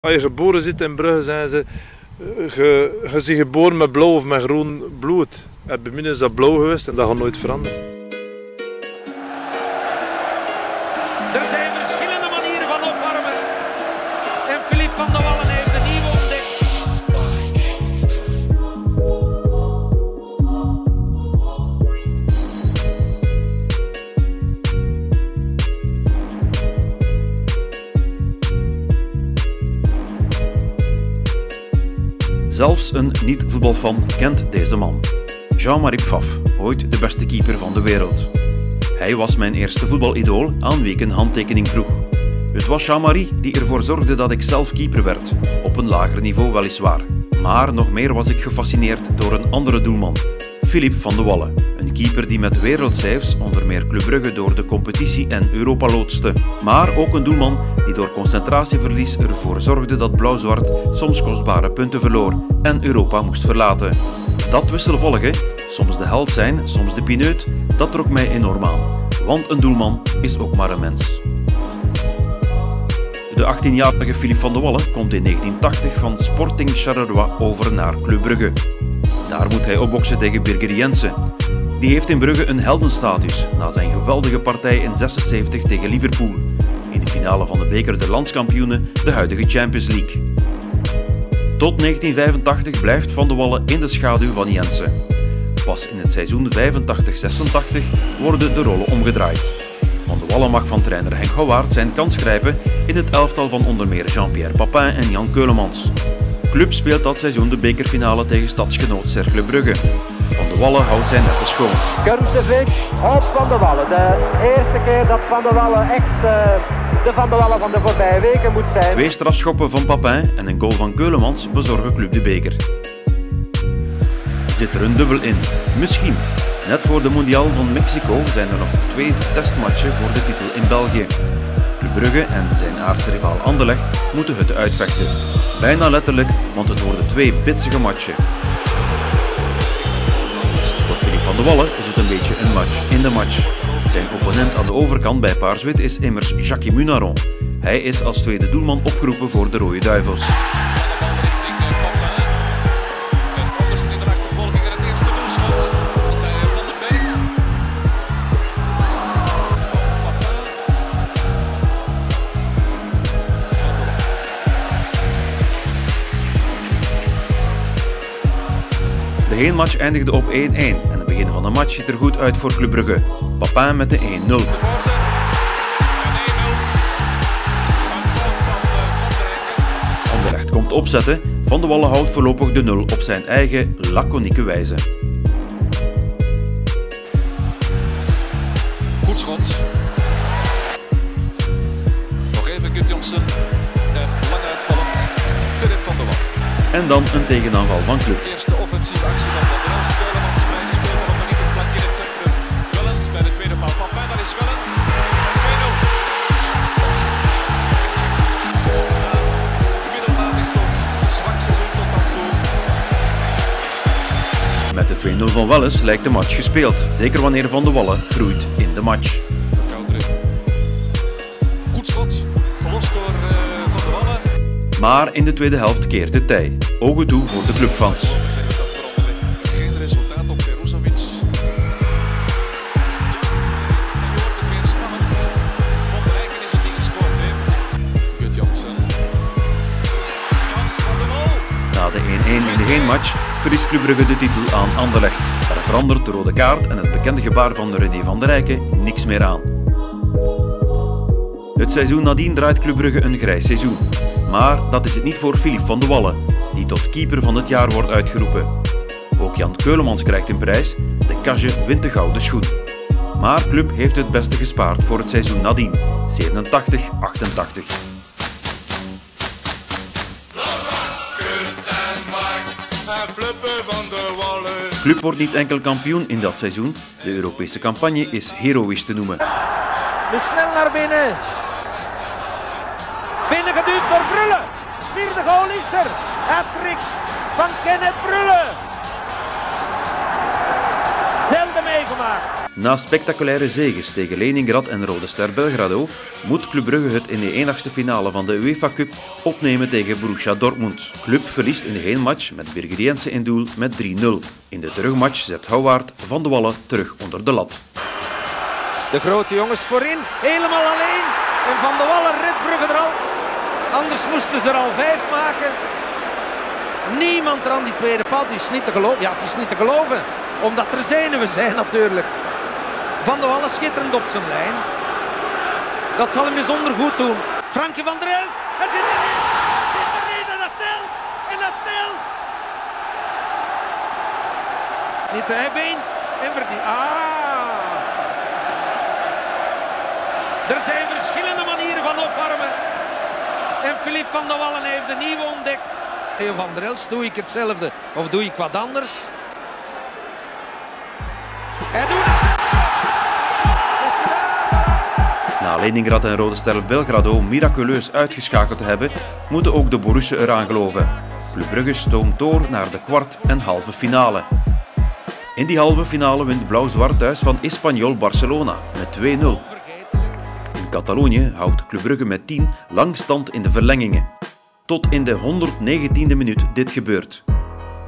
Als je geboren zit in Brugge, zijn ze, eh, geboren met blauw of met groen bloed. En bij is dat blauw geweest en dat gaat nooit veranderen. Zelfs een niet-voetbalfan kent deze man. Jean-Marie Pfaff, ooit de beste keeper van de wereld. Hij was mijn eerste voetbalidool aan wie ik een handtekening vroeg. Het was Jean-Marie die ervoor zorgde dat ik zelf keeper werd, op een lager niveau weliswaar. Maar nog meer was ik gefascineerd door een andere doelman, Philippe van de Wallen. Een keeper die met wereldcijfers onder meer Club Brugge door de competitie en Europa loodste. Maar ook een doelman die door concentratieverlies ervoor zorgde dat Blauw-Zwart soms kostbare punten verloor en Europa moest verlaten. Dat wisselvallige, soms de held zijn, soms de pineut, dat trok mij enorm aan. Want een doelman is ook maar een mens. De 18-jarige Philippe van de Wallen komt in 1980 van Sporting Charleroi over naar Club Brugge. Daar moet hij opboksen tegen Birger Jensen. Die heeft in Brugge een heldenstatus na zijn geweldige partij in 76 tegen Liverpool. In de finale van de beker der landskampioenen, de huidige Champions League. Tot 1985 blijft Van de Wallen in de schaduw van Jensen. Pas in het seizoen 85-86 worden de rollen omgedraaid. Van de Wallen mag van trainer Henk Houwaard zijn kans grijpen in het elftal van onder meer Jean-Pierre Papin en Jan Keulemans. Club speelt dat seizoen de bekerfinale tegen stadsgenoot Cercle Brugge. Van de Wallen houdt zijn netten schoon. Kurtevik op Van der Wallen. De eerste keer dat Van der Wallen echt uh, de Van der Wallen van de voorbije weken moet zijn. Twee strafschoppen van Papin en een goal van Keulemans bezorgen Club de beker. Zit er een dubbel in? Misschien. Net voor de Mondial van Mexico zijn er nog twee testmatchen voor de titel in België. Brugge en zijn aardse rivaal Anderlecht moeten het uitvechten. Bijna letterlijk, want het worden twee bitsige matchen. Voor Philippe van de Wallen is het een beetje een match in de match. Zijn opponent aan de overkant bij Paarswit is immers Jacques Munaron. Hij is als tweede doelman opgeroepen voor de Rode Duivels. De heenmatch eindigde op 1-1 en het begin van de match ziet er goed uit voor Club Brugge. Papin met de 1-0. Anderlecht komt opzetten, Van de Wallen houdt voorlopig de 0 op zijn eigen laconieke wijze. Goed schot. Nog even Gudjonsson. En lang uitvallend. Philip van der Wal. En dan een tegenaanval van Club. Eerste offensieve actie van Van der Elst. Keulemans vrij gespeeld. Nog maar niet op flank in het centrum. Wellens bij de tweede paal. Papin, daar is Wellens. En 2-0. Middelmatig tot zwak seizoen tot dan toe. Met de 2-0 van Welles lijkt de match gespeeld. Zeker wanneer Van de Wallen groeit in de match. Goed schot. Gelost door eh, Van der Wallen. Maar in de tweede helft keert het tij. Ogen toe voor de clubfans. De 1-1 in de heenmatch verliest Club Brugge de titel aan Anderlecht. Daar verandert de rode kaart en het bekende gebaar van René van der Rijken niks meer aan. Het seizoen nadien draait Club Brugge een grijs seizoen. Maar dat is het niet voor Philippe van de Wallen, die tot keeper van het jaar wordt uitgeroepen. Ook Jan Keulemans krijgt een prijs, de Cage wint de gouden schoen. Maar Club heeft het beste gespaard voor het seizoen nadien, 87-88. Club wordt niet enkel kampioen in dat seizoen, de Europese campagne is heroïs te noemen. Nu snel naar binnen. Binnengeduwd door Brullen. Vierde goal is er. Hattrick van Kenneth Brullen. Na spectaculaire zeges tegen Leningrad en Rode Ster Belgrado moet Club Brugge het in de enigste finale van de UEFA Cup opnemen tegen Borussia Dortmund. Club verliest in de heenmatch met Birgeriense in doel met 3-0. In de terugmatch zet Houwaard Van de Wallen terug onder de lat. De grote jongens voorin, helemaal alleen. En Van de Wallen redt Brugge er al. Anders moesten ze er al vijf maken. Niemand er aan die tweede pad. Het is niet te geloven. Ja, het is niet te geloven. Omdat er zenuwen zijn natuurlijk. Van de Wallen schitterend op zijn lijn. Dat zal hem bijzonder goed doen. Frankie van der Elst. Hij zit erin. Hij zit erin en dat telt. En dat telt. Niet de heibeen. En verdien. Ah. Er zijn verschillende manieren van opwarmen. En Filip van der Wallen heeft een nieuwe ontdekt. Van der Elst, doe ik hetzelfde of doe ik wat anders? Leningrad en Rode Ster Belgrado miraculeus uitgeschakeld te hebben, moeten ook de Borussen eraan geloven. Club Brugge stoomt door naar de kwart- en halve finale. In die halve finale wint Blauw-Zwart thuis van Espanyol Barcelona met 2-0. Vergetelijk. In Catalonië houdt Club Brugge met 10 lang stand in de verlengingen. Tot in de 119e minuut dit gebeurt.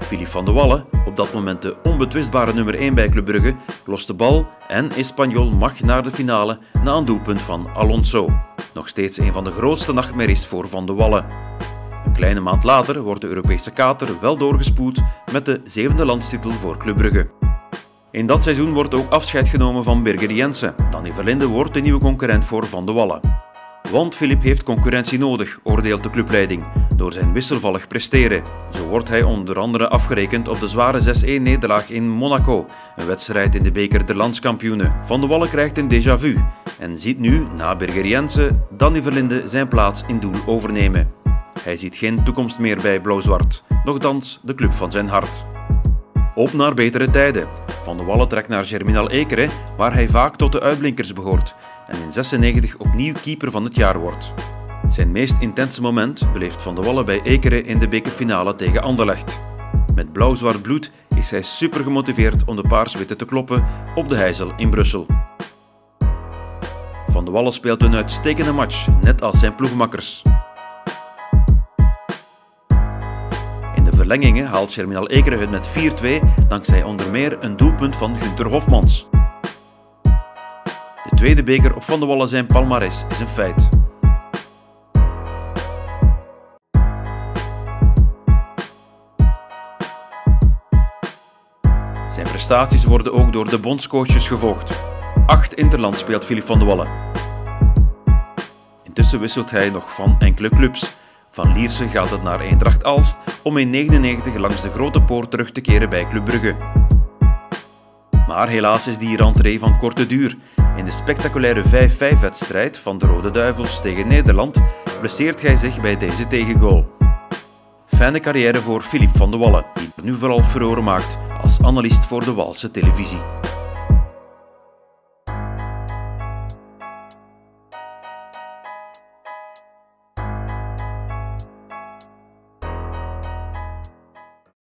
Filip van de Wallen, op dat moment de onbetwistbare nummer 1 bij Club Brugge, lost de bal en Espanyol mag naar de finale na een doelpunt van Alonso. Nog steeds een van de grootste nachtmerries voor Van de Wallen. Een kleine maand later wordt de Europese kater wel doorgespoeld met de zevende landstitel voor Club Brugge. In dat seizoen wordt ook afscheid genomen van Birger Jensen. Danny Verlinde wordt de nieuwe concurrent voor Van de Wallen. Want Filip heeft concurrentie nodig, oordeelt de clubleiding, door zijn wisselvallig presteren. Zo wordt hij onder andere afgerekend op de zware 6-1-nederlaag in Monaco, een wedstrijd in de beker der landskampioenen. Van de Wallen krijgt een déjà vu en ziet nu, na Birger Jensen, Danny Verlinde zijn plaats in doel overnemen. Hij ziet geen toekomst meer bij Blauw-Zwart, nogthans de club van zijn hart. Op naar betere tijden. Van de Wallen trekt naar Germinal Ekeren, waar hij vaak tot de uitblinkers behoort en in 96 opnieuw keeper van het jaar wordt. Zijn meest intense moment beleeft Van de Wallen bij Ekeren in de bekerfinale tegen Anderlecht. Met blauw-zwart bloed is hij super gemotiveerd om de paars-witte te kloppen op de Heizel in Brussel. Van de Wallen speelt een uitstekende match, net als zijn ploegmakkers. In de verlengingen haalt Germinal Ekeren het met 4-2 dankzij onder meer een doelpunt van Günter Hofmans. De tweede beker op Van de Wallen zijn palmares is een feit. Zijn prestaties worden ook door de bondscoaches gevolgd. Acht interland speelt Filip van de Wallen. Intussen wisselt hij nog van enkele clubs. Van Lierse gaat het naar Eendracht Alst om in 99 langs de Grote Poort terug te keren bij Club Brugge. Maar helaas is die rentree van korte duur. In de spectaculaire 5-5-wedstrijd van de Rode Duivels tegen Nederland blesseert hij zich bij deze tegengoal. Fijne carrière voor Filip van de Wallen, die nu vooral furoren maakt als analist voor de Walse televisie.